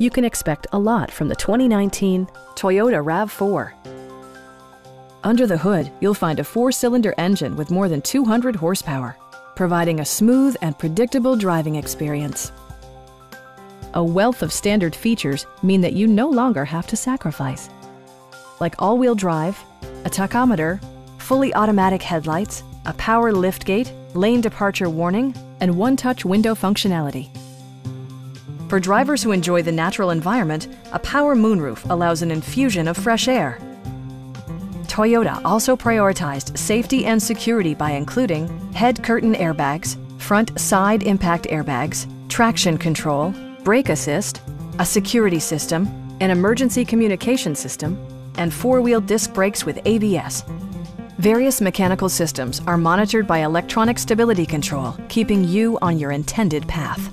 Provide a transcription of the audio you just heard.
You can expect a lot from the 2019 Toyota RAV4. Under the hood, you'll find a four-cylinder engine with more than 200 horsepower, providing a smooth and predictable driving experience. A wealth of standard features mean that you no longer have to sacrifice, like all-wheel drive, a tachometer, fully automatic headlights, a power liftgate, lane departure warning, and one-touch window functionality. For drivers who enjoy the natural environment, a power moonroof allows an infusion of fresh air. Toyota also prioritized safety and security by including head curtain airbags, front side impact airbags, traction control, brake assist, a security system, an emergency communication system, and four-wheel disc brakes with ABS. Various mechanical systems are monitored by electronic stability control, keeping you on your intended path.